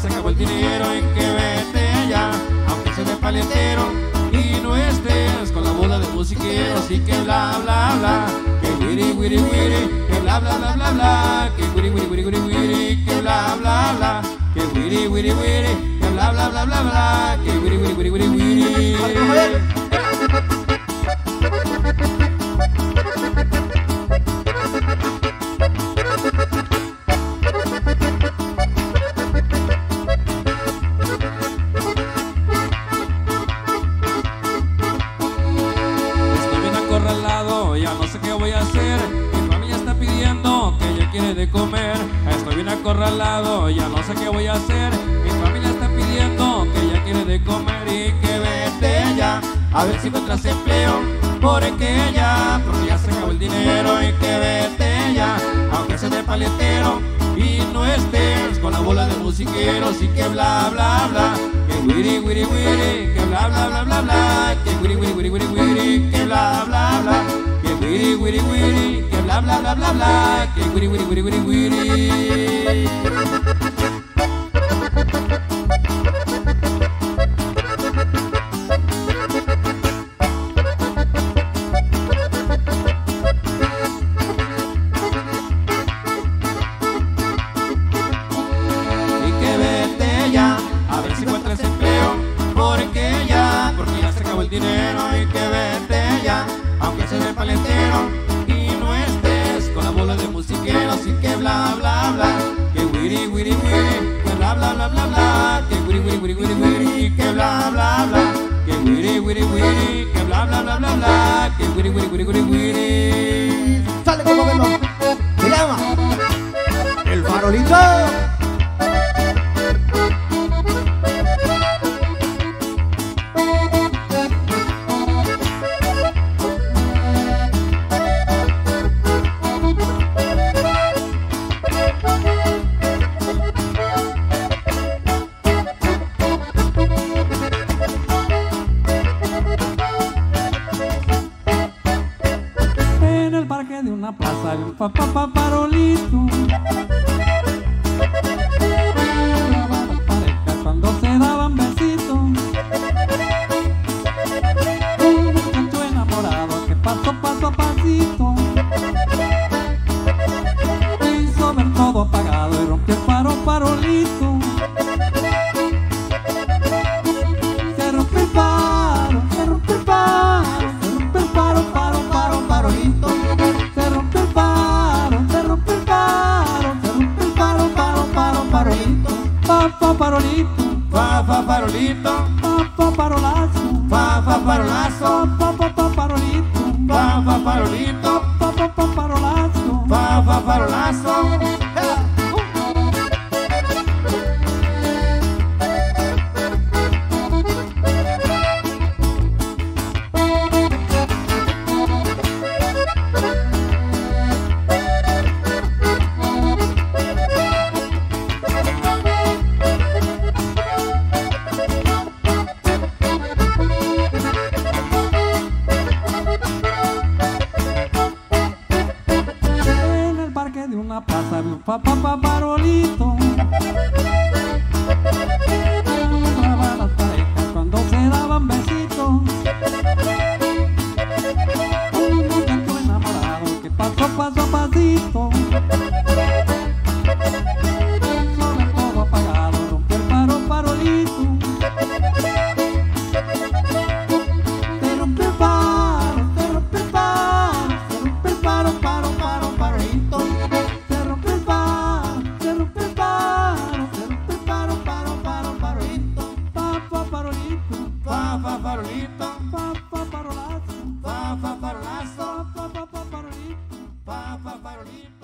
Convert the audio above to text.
se acabó el dinero. Y que vete y que bla bla bla que wiri wiri wiri que bla bla bla bla bla que wiri wiri wiri wiri wiri que bla bla bla que wiri wiri wiri que bla bla bla bla bla que wiri wiri wiri wiri wiri voy a hacer. Mi familia está pidiendo que ella quiere de comer. Estoy bien acorralado, ya no sé qué voy a hacer. Mi familia está pidiendo que ella quiere de comer y que vete ya. A ver si encuentras empleo, por que ella, porque ya se acabó el dinero y que vete ya. Aunque seas de paletero y no estés con la bola de musiqueros y que bla bla bla. Que wiri wiri wiri, que bla bla bla bla bla. Que wiri wiri wiri wiri wiri, que bla bla bla bla bla. Que wiri wiri wiri wiri wiri. y que vete ya a ver si encuentras empleo porque ya porque ya se acabó el dinero y que vete aunque seas el paletero y no estés con la bola de musiqueros y que bla bla bla que wiri wiri wiri que bla bla bla bla bla que wiri wiri wiri wiri wiri que bla bla bla que wiri wiri wiri que bla bla bla bla bla que wiri wiri wiri wiri wiri había un pa, cuando se daban besitos. Un muchacho enamorado que paso paso pasito. Fa, fa, farolito, farolazo. fa, fa, farolazo, Parolito. Cuando se daban besitos, un pasó, pasó, pasó. farolito, pa pa farolazo, pa pa farolazo, pa pa farolito, pa pa farolito.